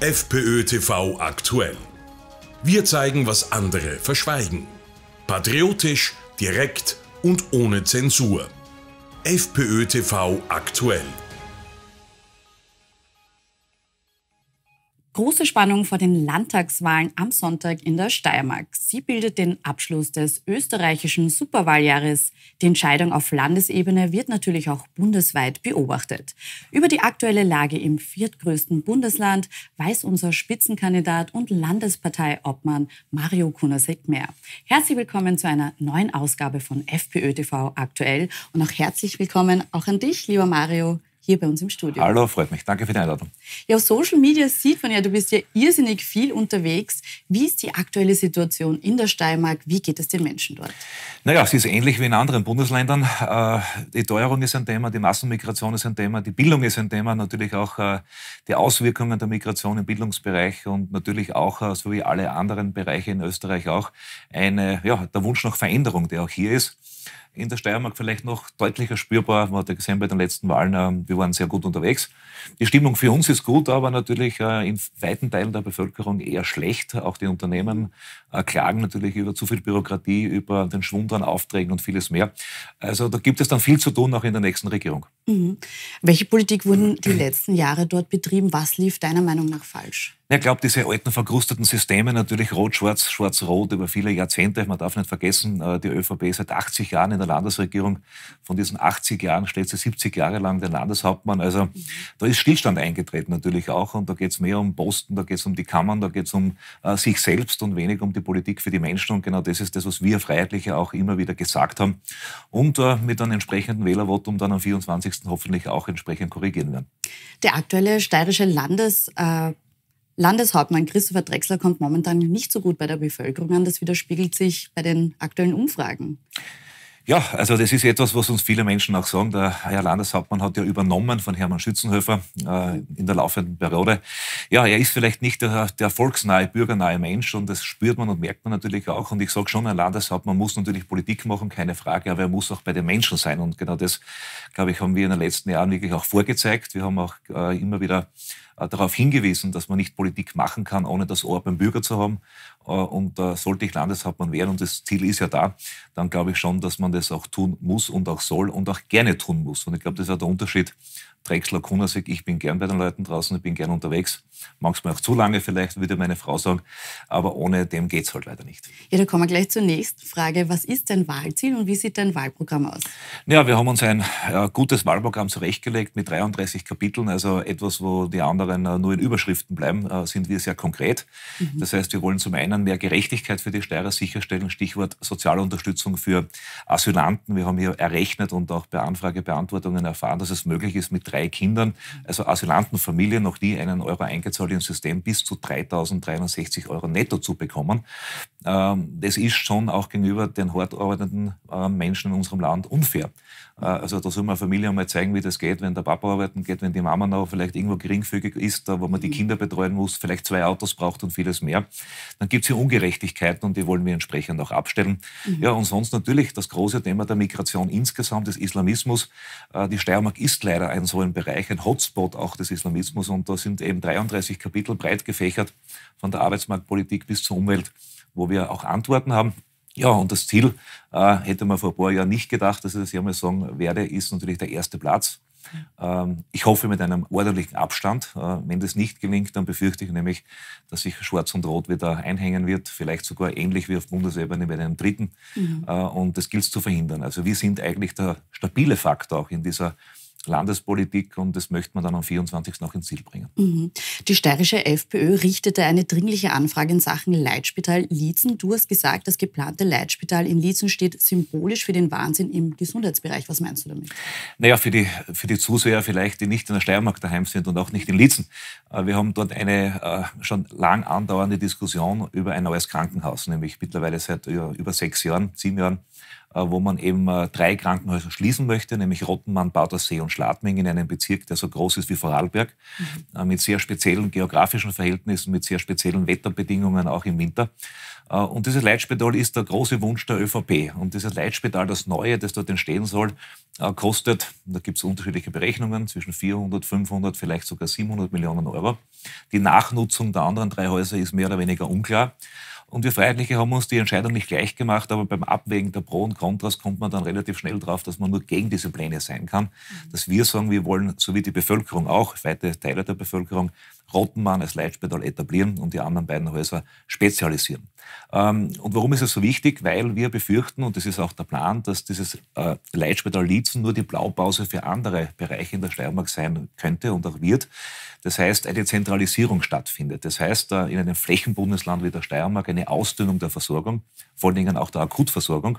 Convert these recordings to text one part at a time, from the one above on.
FPÖ TV aktuell. Wir zeigen, was andere verschweigen. Patriotisch, direkt und ohne Zensur. FPÖ TV aktuell. Große Spannung vor den Landtagswahlen am Sonntag in der Steiermark. Sie bildet den Abschluss des österreichischen Superwahljahres. Die Entscheidung auf Landesebene wird natürlich auch bundesweit beobachtet. Über die aktuelle Lage im viertgrößten Bundesland weiß unser Spitzenkandidat und Landesparteiobmann Mario Kunasek mehr. Herzlich willkommen zu einer neuen Ausgabe von FPÖ TV aktuell und auch herzlich willkommen auch an dich, lieber Mario hier bei uns im Studio. Hallo, freut mich. Danke für die Einladung. Ja, auf Social Media sieht man ja, du bist ja irrsinnig viel unterwegs. Wie ist die aktuelle Situation in der Steiermark? Wie geht es den Menschen dort? Naja, es ist ähnlich wie in anderen Bundesländern. Äh, die Teuerung ist ein Thema, die Massenmigration ist ein Thema, die Bildung ist ein Thema, natürlich auch äh, die Auswirkungen der Migration im Bildungsbereich und natürlich auch, äh, so wie alle anderen Bereiche in Österreich auch, eine, ja, der Wunsch nach Veränderung, der auch hier ist in der Steiermark vielleicht noch deutlicher spürbar. Man hat ja gesehen bei den letzten Wahlen, äh, wir waren sehr gut unterwegs. Die Stimmung für uns ist gut, aber natürlich äh, in weiten Teilen der Bevölkerung eher schlecht. Auch die Unternehmen äh, klagen natürlich über zu viel Bürokratie, über den Schwund an Aufträgen und vieles mehr. Also da gibt es dann viel zu tun, auch in der nächsten Regierung. Mhm. Welche Politik wurden die letzten Jahre dort betrieben? Was lief deiner Meinung nach falsch? Ich glaube, diese alten verkrusteten Systeme, natürlich Rot-Schwarz, Schwarz-Rot über viele Jahrzehnte. Man darf nicht vergessen, äh, die ÖVP seit 80 Jahren in der Landesregierung. Von diesen 80 Jahren steht sie 70 Jahre lang der Landeshauptmann. Also da ist Stillstand eingetreten natürlich auch. Und da geht es mehr um Posten, da geht es um die Kammern, da geht es um äh, sich selbst und wenig um die Politik für die Menschen. Und genau das ist das, was wir Freiheitliche auch immer wieder gesagt haben. Und äh, mit einem entsprechenden Wählervotum dann am 24. hoffentlich auch entsprechend korrigieren werden. Der aktuelle steirische Landes äh Landeshauptmann Christopher Drexler kommt momentan nicht so gut bei der Bevölkerung an. Das widerspiegelt sich bei den aktuellen Umfragen. Ja, also das ist etwas, was uns viele Menschen auch sagen. Der Herr Landeshauptmann hat ja übernommen von Hermann Schützenhöfer äh, in der laufenden Periode. Ja, er ist vielleicht nicht der, der volksnahe, bürgernahe Mensch und das spürt man und merkt man natürlich auch. Und ich sage schon, ein Landeshauptmann muss natürlich Politik machen, keine Frage, aber er muss auch bei den Menschen sein. Und genau das, glaube ich, haben wir in den letzten Jahren wirklich auch vorgezeigt. Wir haben auch äh, immer wieder äh, darauf hingewiesen, dass man nicht Politik machen kann, ohne das Ohr beim Bürger zu haben. Äh, und äh, sollte ich Landeshauptmann werden, und das Ziel ist ja da, dann glaube ich schon, dass man das auch tun muss und auch soll und auch gerne tun muss. Und ich glaube, das ist auch der Unterschied Drechsler, Kunasek, ich bin gern bei den Leuten draußen, ich bin gern unterwegs. Manchmal auch zu lange vielleicht, würde meine Frau sagen. Aber ohne dem geht es halt leider nicht. Ja, da kommen wir gleich zur nächsten Frage. Was ist dein Wahlziel und wie sieht dein Wahlprogramm aus? Ja, wir haben uns ein äh, gutes Wahlprogramm zurechtgelegt mit 33 Kapiteln. Also etwas, wo die anderen äh, nur in Überschriften bleiben, äh, sind wir sehr konkret. Mhm. Das heißt, wir wollen zum einen mehr Gerechtigkeit für die Steirer sicherstellen. Stichwort Sozialunterstützung für Asylanten. Wir haben hier errechnet und auch bei Anfragebeantwortungen erfahren, dass es möglich ist, mit drei Kindern, also Asylantenfamilien, noch nie einen Euro eingezahlt ins System, bis zu 3.360 Euro netto zu bekommen. Ähm, das ist schon auch gegenüber den hart arbeitenden äh, Menschen in unserem Land unfair. Äh, also da soll man Familie mal zeigen, wie das geht, wenn der Papa arbeiten geht, wenn die Mama noch vielleicht irgendwo geringfügig ist, wo man die mhm. Kinder betreuen muss, vielleicht zwei Autos braucht und vieles mehr. Dann gibt es hier Ungerechtigkeiten und die wollen wir entsprechend auch abstellen. Mhm. Ja, und sonst natürlich das große Thema der Migration insgesamt, des Islamismus. Äh, die Steiermark ist leider ein so ein Bereich, ein Hotspot auch des Islamismus und da sind eben 33 Kapitel breit gefächert von der Arbeitsmarktpolitik bis zur Umwelt, wo wir auch Antworten haben. Ja, und das Ziel äh, hätte man vor ein paar Jahren nicht gedacht, dass ich das jemals sagen werde, ist natürlich der erste Platz. Ähm, ich hoffe mit einem ordentlichen Abstand. Äh, wenn das nicht gelingt, dann befürchte ich nämlich, dass sich Schwarz und Rot wieder einhängen wird, vielleicht sogar ähnlich wie auf Bundesebene bei einem dritten. Mhm. Äh, und das gilt es zu verhindern. Also wir sind eigentlich der stabile Faktor auch in dieser Landespolitik und das möchte man dann am 24. noch ins Ziel bringen. Mhm. Die steirische FPÖ richtete eine dringliche Anfrage in Sachen Leitspital Liezen. Du hast gesagt, das geplante Leitspital in Liezen steht symbolisch für den Wahnsinn im Gesundheitsbereich. Was meinst du damit? Naja, für die, für die Zuseher vielleicht, die nicht in der Steiermark daheim sind und auch nicht in Liezen. Äh, wir haben dort eine äh, schon lang andauernde Diskussion über ein neues Krankenhaus, nämlich mittlerweile seit über sechs Jahren, sieben Jahren wo man eben äh, drei Krankenhäuser schließen möchte, nämlich Rottenmann, Baudersee und Schladming in einem Bezirk, der so groß ist wie Vorarlberg, mhm. mit sehr speziellen geografischen Verhältnissen, mit sehr speziellen Wetterbedingungen, auch im Winter. Und dieses Leitspital ist der große Wunsch der ÖVP. Und dieses Leitspital, das neue, das dort entstehen soll, kostet, da gibt es unterschiedliche Berechnungen, zwischen 400, 500, vielleicht sogar 700 Millionen Euro. Die Nachnutzung der anderen drei Häuser ist mehr oder weniger unklar. Und wir Freiheitliche haben uns die Entscheidung nicht gleich gemacht, aber beim Abwägen der Pro und Kontras kommt man dann relativ schnell drauf, dass man nur gegen diese Pläne sein kann. Mhm. Dass wir sagen, wir wollen, so wie die Bevölkerung auch, weite Teile der Bevölkerung, Rottenmann als Leitspital etablieren und die anderen beiden Häuser spezialisieren. Ähm, und warum ist es so wichtig? Weil wir befürchten, und das ist auch der Plan, dass dieses äh, Leitspital Liezen nur die Blaupause für andere Bereiche in der Steiermark sein könnte und auch wird. Das heißt, eine Zentralisierung stattfindet. Das heißt, äh, in einem Flächenbundesland wie der Steiermark eine Ausdünnung der Versorgung, vor allen Dingen auch der Akutversorgung.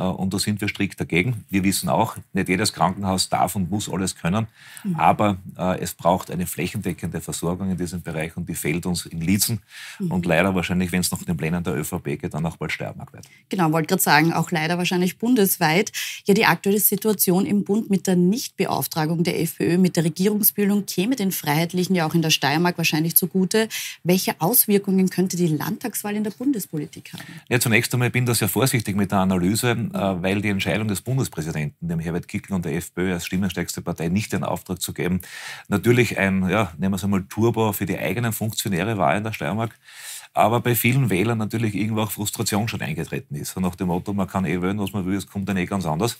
Äh, und da sind wir strikt dagegen. Wir wissen auch, nicht jedes Krankenhaus darf und muss alles können, mhm. aber äh, es braucht eine flächendeckende Versorgung in diesem Bereich und die fehlt uns in Liezen mhm. und leider wahrscheinlich, wenn es nach den Plänen der ÖVP geht, dann auch bald steiermarkweit. Genau, wollte gerade sagen, auch leider wahrscheinlich bundesweit. Ja, die aktuelle Situation im Bund mit der Nichtbeauftragung der FPÖ, mit der Regierungsbildung käme den Freiheitlichen ja auch in der Steiermark wahrscheinlich zugute. Welche Auswirkungen könnte die Landtagswahl in der Bundespolitik haben? Ja, zunächst einmal bin ich da sehr vorsichtig mit der Analyse. Äh, weil die Entscheidung des Bundespräsidenten, dem Herbert Kickl und der FPÖ als stimmenstärkste Partei, nicht den Auftrag zu geben, natürlich ein, ja, nehmen wir es einmal, Turbo für die eigenen Funktionäre war in der Steiermark aber bei vielen Wählern natürlich irgendwo auch Frustration schon eingetreten ist. Nach dem Motto, man kann eh wählen, was man will, es kommt dann eh ganz anders.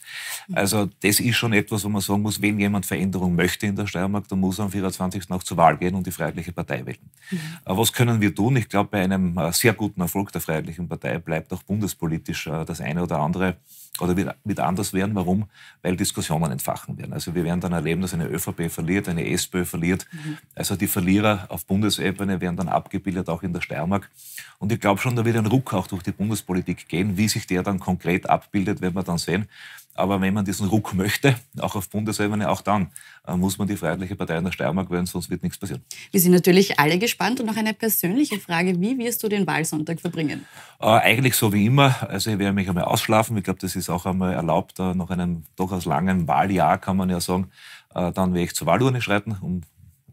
Also das ist schon etwas, wo man sagen muss, wenn jemand Veränderung möchte in der Steiermark, dann muss er am 24. noch zur Wahl gehen und die Freiheitliche Partei wählen. Mhm. Was können wir tun? Ich glaube, bei einem äh, sehr guten Erfolg der Freiheitlichen Partei bleibt auch bundespolitisch äh, das eine oder andere oder wird, wird anders werden. Warum? Weil Diskussionen entfachen werden. Also wir werden dann erleben, dass eine ÖVP verliert, eine SPÖ verliert. Mhm. Also die Verlierer auf Bundesebene werden dann abgebildet, auch in der Steiermark. Und ich glaube schon, da wird ein Ruck auch durch die Bundespolitik gehen. Wie sich der dann konkret abbildet, werden wir dann sehen. Aber wenn man diesen Ruck möchte, auch auf Bundesebene, auch dann äh, muss man die Freiheitliche Partei in der Steiermark wählen, sonst wird nichts passieren. Wir sind natürlich alle gespannt und noch eine persönliche Frage. Wie wirst du den Wahlsonntag verbringen? Äh, eigentlich so wie immer. Also ich werde mich einmal ausschlafen. Ich glaube, das ist auch einmal erlaubt. Äh, nach einem durchaus langen Wahljahr kann man ja sagen, äh, dann werde ich zur Wahlurne schreiten um,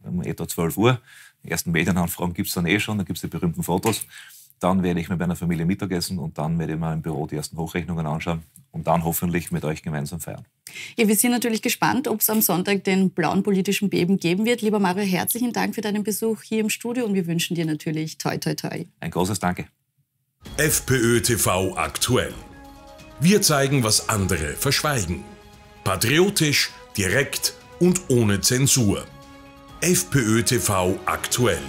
um etwa 12 Uhr. Die ersten Medienanfragen gibt es dann eh schon, da gibt es die berühmten Fotos. Dann werde ich mit meiner Familie Mittagessen und dann werde ich mir im Büro die ersten Hochrechnungen anschauen und dann hoffentlich mit euch gemeinsam feiern. Ja, wir sind natürlich gespannt, ob es am Sonntag den blauen politischen Beben geben wird. Lieber Mario, herzlichen Dank für deinen Besuch hier im Studio und wir wünschen dir natürlich toi toi toi. Ein großes Danke. FPÖ TV aktuell. Wir zeigen, was andere verschweigen. Patriotisch, direkt und ohne Zensur. FPÖ TV aktuell.